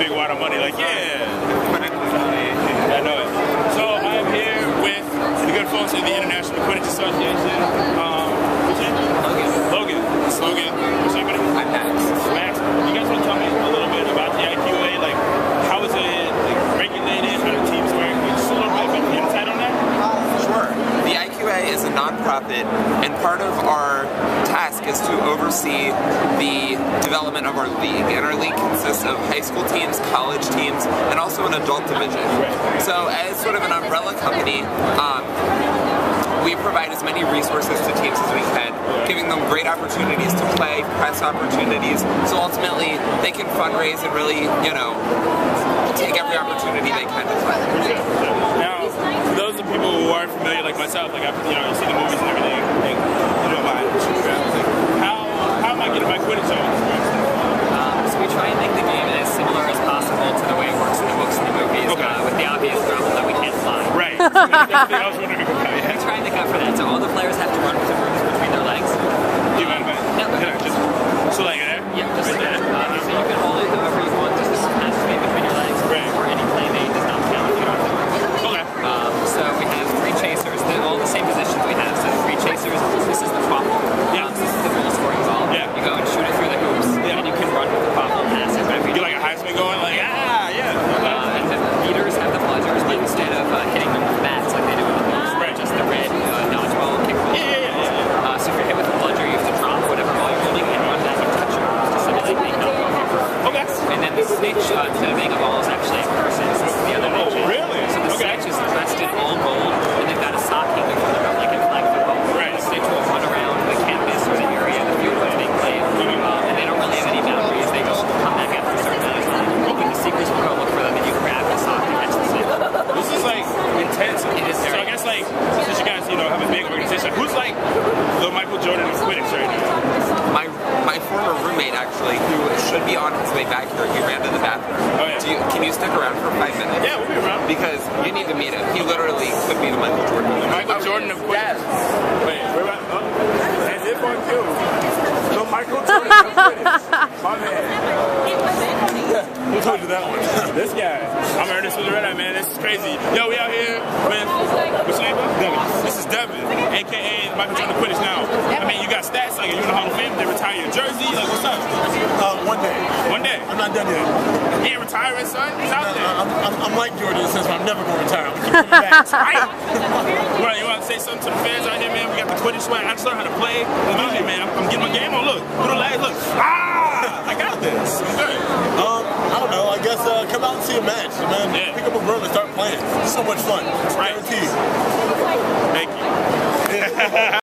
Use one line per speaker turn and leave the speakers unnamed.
big wad of money. Like, yeah. I know it. So I'm here with the good folks at the International Quidditch Association. Um, what's your name?
Logan.
Logan. It's Logan. What's your name?
I'm Max.
Max. You guys want to tell me a little bit about the IQA? Like, how is it like, regulated? How do teams work? Just a little bit of insight on that.
Sure. The IQA is a nonprofit, and part of our task is to oversee the development of our league. And our league consists of high school teams, college teams, and also an adult division. So, as sort of an umbrella company, um, we provide as many resources to teams as we can, giving them great opportunities to play, press opportunities, so ultimately they can fundraise and really, you know, take every opportunity they can to play.
Now, for those of people who aren't familiar, like myself, like you know, you see the movies and everything, I was wondering about.
We
Yeah.
try and make up for that. So all the players have to run with the rooms between their legs.
You mind Quidditch right now?
My my former roommate actually, who should be on his way back here, he ran to the bathroom.
Oh, yeah.
Do you, can you stick around for five minutes?
Yeah, we'll be around.
Because you need to meet him. He literally could be the Michael Jordan.
Michael Jordan of Quidditch. Wait, where I? Oh, that's it for you. So Michael Jordan of Quidditch. My man. Who told you that one? this guy. I'm Ernest with the Red Eye, man. This is crazy. Yo, we out here with, what's your name, bro? Devin. This is Devin, a.k.a. Michael Jordan of Quidditch now. Retire your jersey, like, what's up?
Uh, one day.
One day.
I'm not done yet.
He ain't retiring, son. He's out there.
I'm, I'm, I'm like Jordan in the sense where I'm never going to retire. I'm coming back.
Right? You want to say something to the fans out here, man? We got the Quidditch swag. I just learned how to play. Literally, man, I'm, I'm getting my game on. Look, little leg, look. Ah! I got this. I'm good.
Um, I don't know. I guess uh, come out and see a match, man.
Yeah.
Pick up a broom and start playing. It's so much fun.
Right.
Guaranteed.
Thank you.